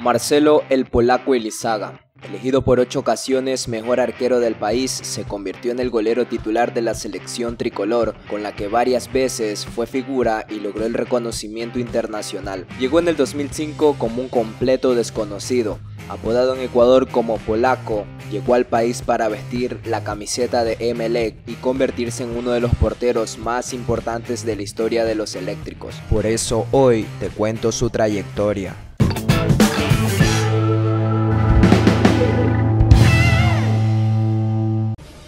Marcelo el Polaco Elizaga, elegido por ocho ocasiones mejor arquero del país, se convirtió en el golero titular de la selección tricolor, con la que varias veces fue figura y logró el reconocimiento internacional. Llegó en el 2005 como un completo desconocido, apodado en Ecuador como Polaco, llegó al país para vestir la camiseta de Emelec y convertirse en uno de los porteros más importantes de la historia de los eléctricos. Por eso hoy te cuento su trayectoria.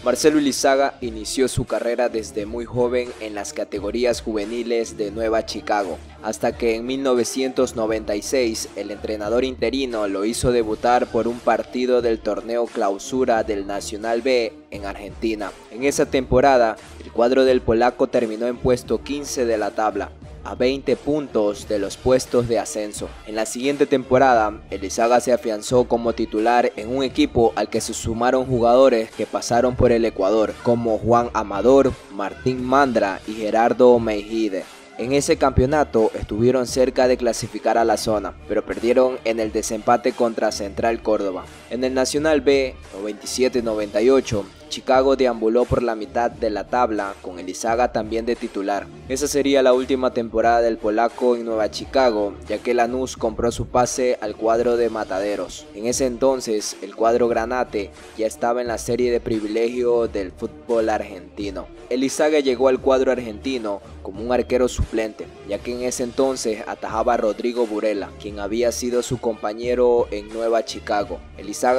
Marcelo Ilizaga inició su carrera desde muy joven en las categorías juveniles de Nueva Chicago, hasta que en 1996 el entrenador interino lo hizo debutar por un partido del torneo clausura del Nacional B en Argentina. En esa temporada, el cuadro del polaco terminó en puesto 15 de la tabla, a 20 puntos de los puestos de ascenso. En la siguiente temporada, Elizaga se afianzó como titular en un equipo al que se sumaron jugadores que pasaron por el Ecuador, como Juan Amador, Martín Mandra y Gerardo Meijide. En ese campeonato estuvieron cerca de clasificar a la zona, pero perdieron en el desempate contra Central Córdoba. En el Nacional B, 97-98, Chicago deambuló por la mitad de la tabla con Elizaga también de titular. Esa sería la última temporada del polaco en Nueva Chicago, ya que Lanús compró su pase al cuadro de Mataderos. En ese entonces, el cuadro Granate ya estaba en la serie de privilegio del fútbol argentino. Elizaga llegó al cuadro argentino como un arquero suplente, ya que en ese entonces atajaba a Rodrigo Burela, quien había sido su compañero en Nueva Chicago.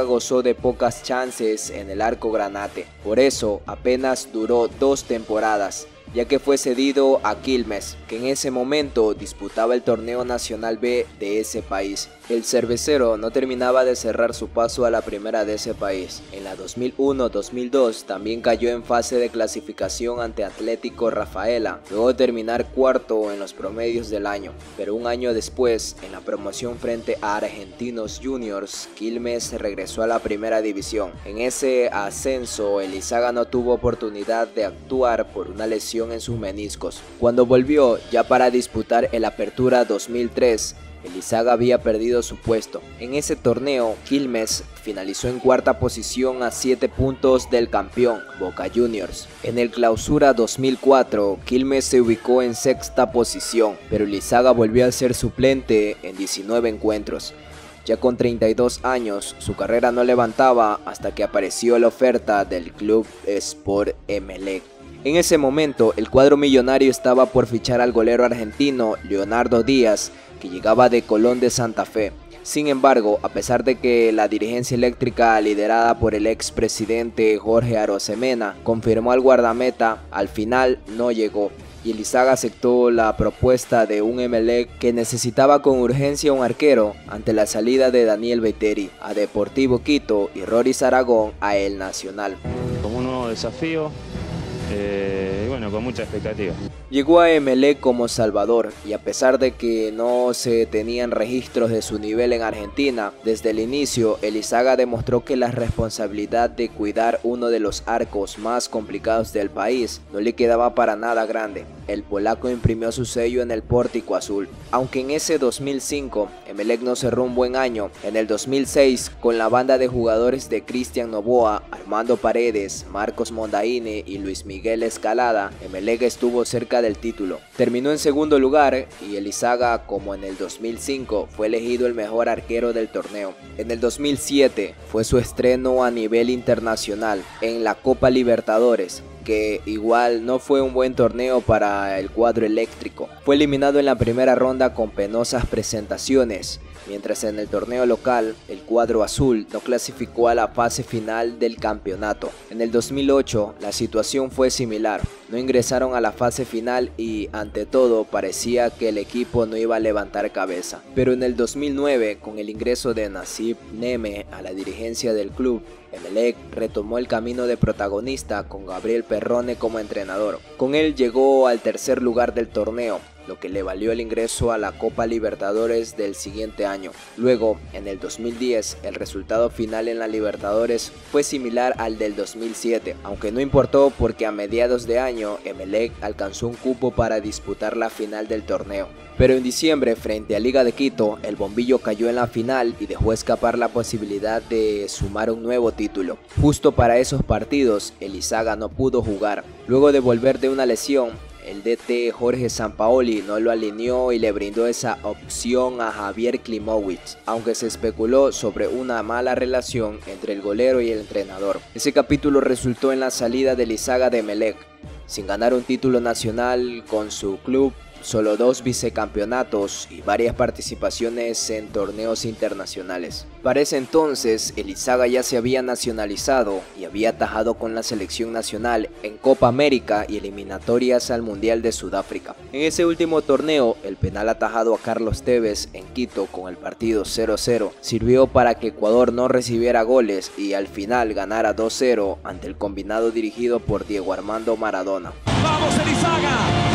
Gozó de pocas chances en el arco granate, por eso apenas duró dos temporadas ya que fue cedido a Quilmes, que en ese momento disputaba el torneo nacional B de ese país. El cervecero no terminaba de cerrar su paso a la primera de ese país. En la 2001-2002 también cayó en fase de clasificación ante Atlético Rafaela, luego de terminar cuarto en los promedios del año. Pero un año después, en la promoción frente a Argentinos Juniors, Quilmes regresó a la primera división. En ese ascenso, Elizaga no tuvo oportunidad de actuar por una lesión en sus meniscos. Cuando volvió ya para disputar el Apertura 2003, Elizaga había perdido su puesto. En ese torneo, Quilmes finalizó en cuarta posición a 7 puntos del campeón, Boca Juniors. En el Clausura 2004, Quilmes se ubicó en sexta posición, pero Elizaga volvió a ser suplente en 19 encuentros. Ya con 32 años, su carrera no levantaba hasta que apareció la oferta del club Sport Emelec. En ese momento, el cuadro millonario estaba por fichar al golero argentino Leonardo Díaz, que llegaba de Colón de Santa Fe. Sin embargo, a pesar de que la dirigencia eléctrica liderada por el expresidente Jorge Arosemena confirmó al guardameta, al final no llegó y Elizaga aceptó la propuesta de un MLE que necesitaba con urgencia un arquero ante la salida de Daniel Beteri a Deportivo Quito y Rory Aragón a El Nacional. Como un nuevo desafío, eh, bueno, con mucha expectativa. Llegó a MLE como Salvador y a pesar de que no se tenían registros de su nivel en Argentina, desde el inicio Elizaga demostró que la responsabilidad de cuidar uno de los arcos más complicados del país no le quedaba para nada grande. El polaco imprimió su sello en el pórtico azul. Aunque en ese 2005 Emelec no cerró un buen año, en el 2006 con la banda de jugadores de Cristian Novoa, Armando Paredes, Marcos Mondaine y Luis Miguel Escalada, Emelec estuvo cerca del título. Terminó en segundo lugar y Elizaga, como en el 2005, fue elegido el mejor arquero del torneo. En el 2007 fue su estreno a nivel internacional en la Copa Libertadores, que igual no fue un buen torneo para el cuadro eléctrico. Fue eliminado en la primera ronda con penosas presentaciones mientras en el torneo local el cuadro azul no clasificó a la fase final del campeonato. En el 2008 la situación fue similar, no ingresaron a la fase final y ante todo parecía que el equipo no iba a levantar cabeza. Pero en el 2009 con el ingreso de Nasib Neme a la dirigencia del club, Emelec retomó el camino de protagonista con Gabriel Perrone como entrenador. Con él llegó al tercer lugar del torneo, lo que le valió el ingreso a la Copa Libertadores del siguiente año. Luego, en el 2010, el resultado final en la Libertadores fue similar al del 2007, aunque no importó porque a mediados de año Emelec alcanzó un cupo para disputar la final del torneo. Pero en diciembre, frente a Liga de Quito, el bombillo cayó en la final y dejó escapar la posibilidad de sumar un nuevo título. Justo para esos partidos, Elizaga no pudo jugar. Luego de volver de una lesión, el DT Jorge Sampaoli no lo alineó y le brindó esa opción a Javier Klimowicz, aunque se especuló sobre una mala relación entre el golero y el entrenador. Ese capítulo resultó en la salida de Elizaga de Melec, sin ganar un título nacional con su club solo dos vicecampeonatos y varias participaciones en torneos internacionales. Para ese entonces, Elizaga ya se había nacionalizado y había atajado con la selección nacional en Copa América y eliminatorias al Mundial de Sudáfrica. En ese último torneo, el penal atajado a Carlos Tevez en Quito con el partido 0-0 sirvió para que Ecuador no recibiera goles y al final ganara 2-0 ante el combinado dirigido por Diego Armando Maradona. ¡Vamos Elizaga!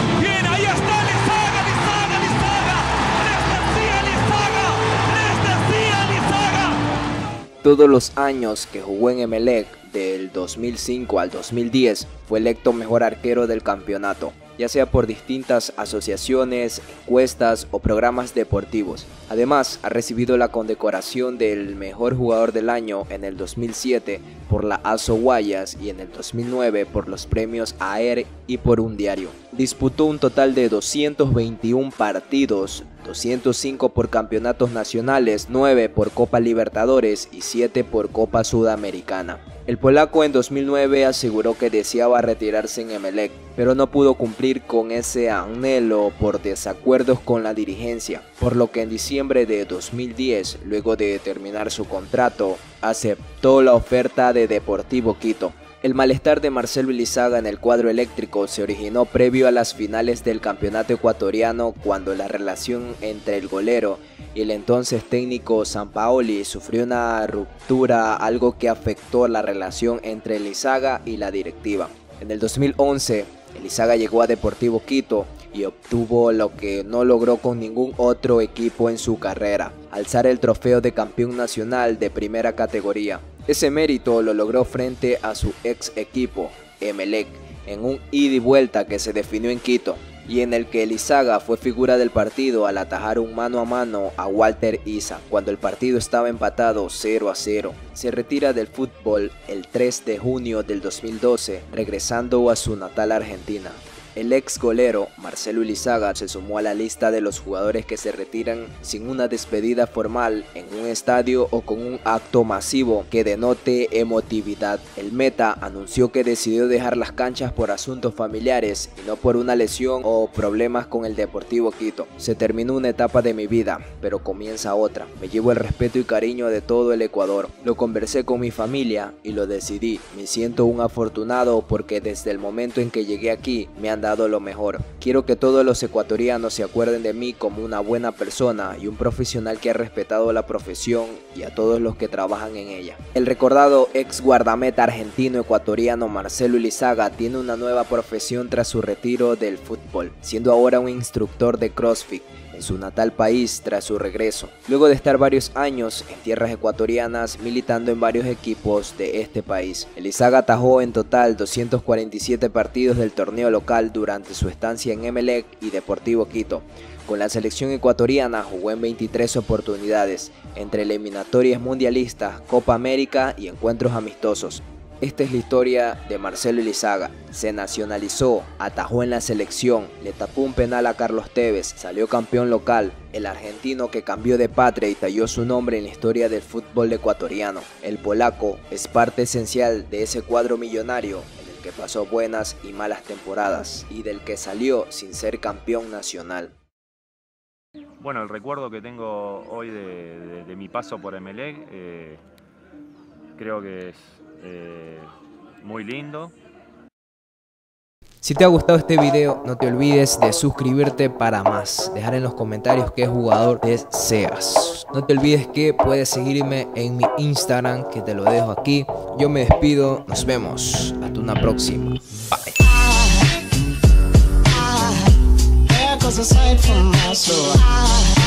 Todos los años que jugó en Emelec, del 2005 al 2010, fue electo mejor arquero del campeonato ya sea por distintas asociaciones, encuestas o programas deportivos. Además, ha recibido la condecoración del mejor jugador del año en el 2007 por la ASO Guayas y en el 2009 por los premios AER y por un diario. Disputó un total de 221 partidos, 205 por campeonatos nacionales, 9 por Copa Libertadores y 7 por Copa Sudamericana. El polaco en 2009 aseguró que deseaba retirarse en Emelec, pero no pudo cumplir con ese anhelo por desacuerdos con la dirigencia, por lo que en diciembre de 2010, luego de terminar su contrato, aceptó la oferta de Deportivo Quito. El malestar de Marcelo Ilizaga en el cuadro eléctrico se originó previo a las finales del campeonato ecuatoriano cuando la relación entre el golero y el entonces técnico Sampaoli sufrió una ruptura, algo que afectó la relación entre Elizaga y la directiva. En el 2011, Elizaga llegó a Deportivo Quito y obtuvo lo que no logró con ningún otro equipo en su carrera, alzar el trofeo de campeón nacional de primera categoría. Ese mérito lo logró frente a su ex equipo, Emelec, en un ida y vuelta que se definió en Quito y en el que Elizaga fue figura del partido al atajar un mano a mano a Walter Isa cuando el partido estaba empatado 0 a 0. Se retira del fútbol el 3 de junio del 2012, regresando a su natal Argentina. El ex golero Marcelo Ilizaga se sumó a la lista de los jugadores que se retiran sin una despedida formal en un estadio o con un acto masivo que denote emotividad. El Meta anunció que decidió dejar las canchas por asuntos familiares y no por una lesión o problemas con el Deportivo Quito. Se terminó una etapa de mi vida, pero comienza otra. Me llevo el respeto y cariño de todo el Ecuador. Lo conversé con mi familia y lo decidí. Me siento un afortunado porque desde el momento en que llegué aquí me han lo mejor. Quiero que todos los ecuatorianos se acuerden de mí como una buena persona y un profesional que ha respetado la profesión y a todos los que trabajan en ella. El recordado ex guardameta argentino ecuatoriano Marcelo Ilizaga tiene una nueva profesión tras su retiro del fútbol, siendo ahora un instructor de CrossFit en su natal país tras su regreso, luego de estar varios años en tierras ecuatorianas militando en varios equipos de este país. Elizaga atajó en total 247 partidos del torneo local durante su estancia en Emelec y Deportivo Quito. Con la selección ecuatoriana jugó en 23 oportunidades, entre eliminatorias mundialistas, Copa América y encuentros amistosos. Esta es la historia de Marcelo Elizaga. Se nacionalizó, atajó en la selección, le tapó un penal a Carlos Tevez, salió campeón local, el argentino que cambió de patria y talló su nombre en la historia del fútbol ecuatoriano. El polaco es parte esencial de ese cuadro millonario en el que pasó buenas y malas temporadas y del que salió sin ser campeón nacional. Bueno, el recuerdo que tengo hoy de, mi paso por Emelec, eh, creo que es eh, muy lindo. Si te ha gustado este video, no te olvides de suscribirte para más. Dejar en los comentarios qué jugador deseas. No te olvides que puedes seguirme en mi Instagram, que te lo dejo aquí. Yo me despido, nos vemos. Hasta una próxima. Bye.